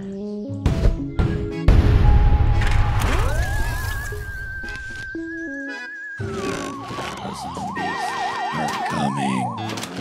Are coming.